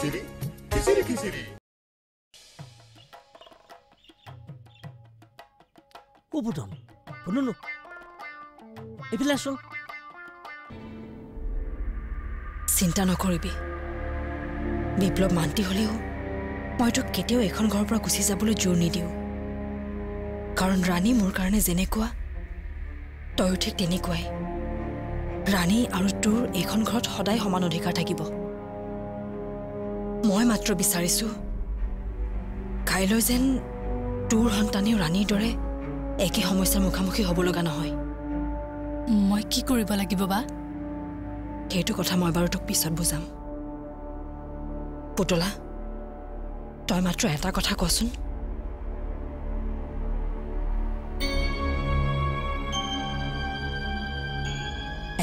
keseri, keseri keseri. Obudan, bunu nu? Epilasyon. Sinta nokori bi. Biplo manti holiyo. Moyto ketiyo ekhon ghor pra kusi sabulo journey diyo. Karon Rani mur karne zene kwa. Toyo thik tene kwa. Rani aru tour ekhon ghor thodai homano dekha thagi bo. মই মাত্ৰ বিচাৰিছোঁ। কাইলৈ যেন তোৰ সন্তানেও ৰাণীৰ দৰে একে সমস্যাৰ মুখামুখি হ'ব লগা নহয়। মই কি কৰিব লাগিব বা? সেইটো কথা মই বাৰু তোক পিছত বুজাম। পুতলা তই মাত্ৰ এটা কথা কচোন।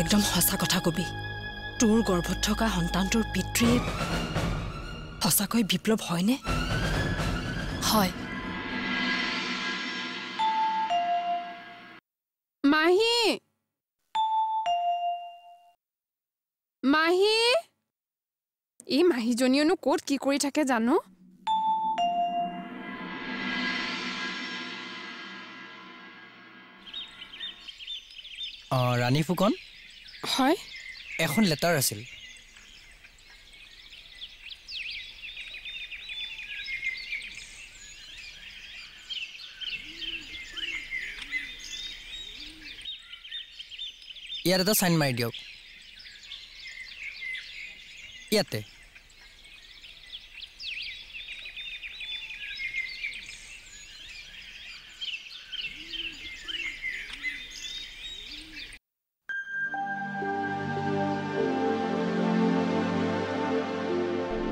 একদম সঁচা কথা কবি। তোৰ গৰ্ভত থকা সন্তানটোৰ পিতৃ সঁচাকৈ বিপ্লৱ হয়নে? হয়। মাহী! মাহী! এই মাহীজনীয়েনো ক'ত কি কৰি থাকে জানো? অঁ ৰাণী ফুকন? হয়? এখন লেটাৰ আছিল। ইয়াত এটা চাইন মাৰি দিয়ক ইয়াতে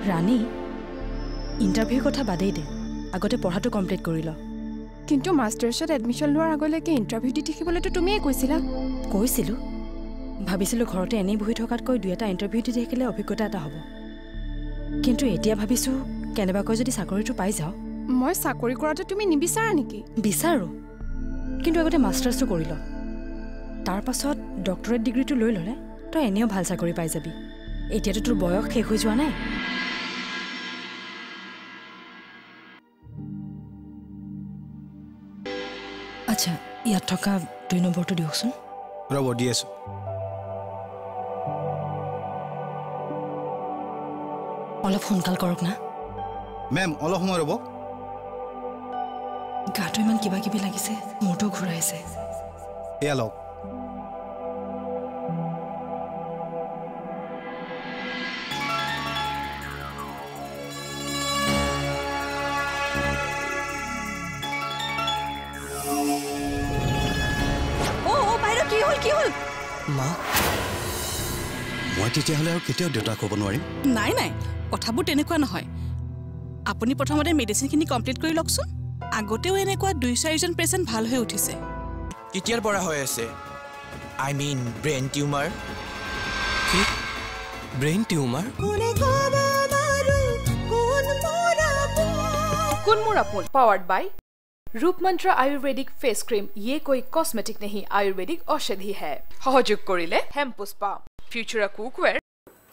ৰাণী ইণ্টাৰভিউৰ কথা বাদেই দে। আগতে পঢ়াটো কমপ্লিট কৰি ল। কিন্তু মাষ্টাৰ্ছত এডমিশ্যন লোৱাৰ আগলৈকে ইণ্টাৰভিউ দি থাকিবলৈতো তুমিয়ে কৈছিলা। কৈছিলোঁ। ভাবিছিলোঁ ঘৰতে এনেই বহি থকাতকৈ দুই এটা ইণ্টাৰভিউ দি থাকিলে অভিজ্ঞতা এটা হ'ব। কিন্তু এতিয়া ভাবিছোঁ কেনেবাকৈ যদি চাকৰিটো পাই যাওঁ। মই চাকৰি কৰাটো তুমি নিবিচাৰা নেকি? বিচাৰোঁ। কিন্তু আগতে মাষ্টাৰ্ছটো কৰি ল। তাৰ পাছত ডক্টৰেট ডিগ্ৰীটো লৈ ল'লে তই এনেও ভাল চাকৰি পাই যাবি। এতিয়াতো তোৰ বয়স শেষ হৈ যোৱা নাই। আচ্ছা ইয়াত থকা দুই নম্বৰটো দিয়কচোন। ৰ'ব দি আছোঁ। অলপ সোনকাল কৰক না। মেম অলপ সময় ৰ'ব। গাটো ইমান কিবা কিবি লাগিছে মূৰটো ঘূৰাইছে এয়া লওক। কি হ'ল কি হ'ল? মা? মই তেতিয়াহ'লে আৰু কেতিয়াও দেউতাক ক'ব নোৱাৰিম। নাই নাই। কথাবোৰ তেনেকুৱা নহয়। আপুনি প্ৰথমতে মেডিচিনখিনি কমপ্লিট কৰি লওকচোন। আগতেও এনেকুৱা দুই চাৰিজন পেচেণ্ট ভাল হৈ উঠিছে। কেতিয়াৰ পৰা হৈ আছে? I mean brain tumour brain tumour কোন মোৰ আপোন? Powered by Roopmantra Ayurvedic face cream ইয়ে কৈ কস্মেটিক নেহি আয়ুৰ্বেদিক ঔষধি হে সহযোগ কৰিলে হেম্পুস্পা ফিউচাৰ কুকৱেৰ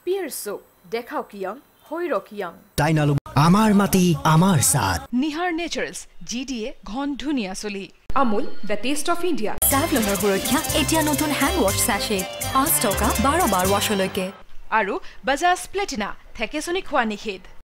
পিয়াৰ চুপ দেখাওক য়ং यंग হৈৰ কিয়ং তাই নালু আমাৰ মাটি আমাৰ স্বাদ। Nihar naturals G D A ঘন ধুনীয়া চলি। Amul the taste of India. চাভলনৰ সুৰক্ষা এতিয়া নতুন হেণ্ড ৱাছ চাছে পাঁচ টকা বাৰ বাৰ ৱাছলৈকে আৰু বাজাজ প্লেটিনা থেকেচনি খোৱা নিষেধ।